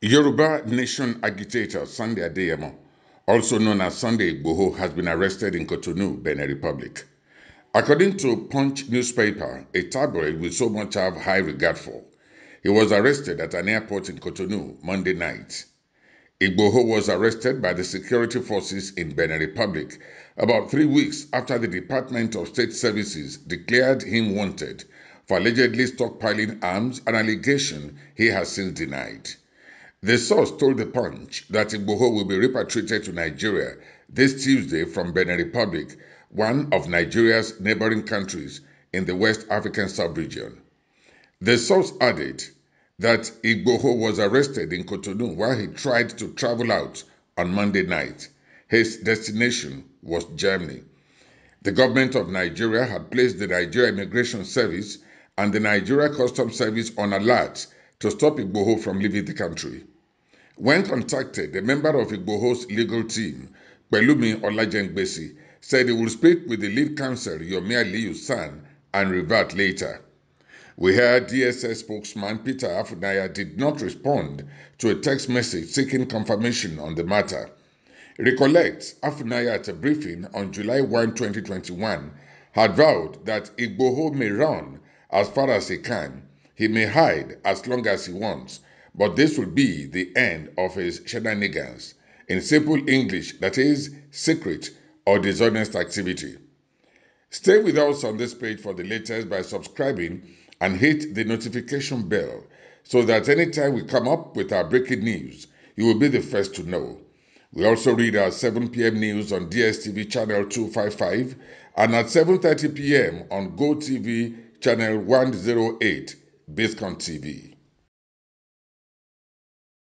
Yoruba Nation agitator Sunday Adeyemo, also known as Sunday Igboho, has been arrested in Cotonou, Benin Republic. According to Punch newspaper, a tabloid we so much have high regard for, he was arrested at an airport in Cotonou Monday night. Igboho was arrested by the security forces in Benin Republic about three weeks after the Department of State Services declared him wanted for allegedly stockpiling arms, an allegation he has since denied. The source told The Punch that Igboho will be repatriated to Nigeria this Tuesday from Benin Republic, one of Nigeria's neighboring countries in the West African sub-region. The source added that Igboho was arrested in Cotonou while he tried to travel out on Monday night. His destination was Germany. The government of Nigeria had placed the Nigeria Immigration Service and the Nigeria Customs Service on alert to stop Igboho from leaving the country. When contacted, a member of Igboho's legal team, Pelumi Olajengbesi, said he will speak with the lead counsel, Yomi Aliyu San, and revert later. We heard DSS spokesman Peter Afunanya did not respond to a text message seeking confirmation on the matter. Recollect, Afunanya at a briefing on July 1, 2021, had vowed that Igboho may run as far as he can, he may hide as long as he wants, but this will be the end of his shenanigans. In simple English, that is, secret or dishonest activity. Stay with us on this page for the latest by subscribing and hit the notification bell so that anytime we come up with our breaking news, you will be the first to know. We also read our 7 p.m. news on DSTV channel 255 and at 7:30 p.m. on GoTV channel 108, Biscon TV.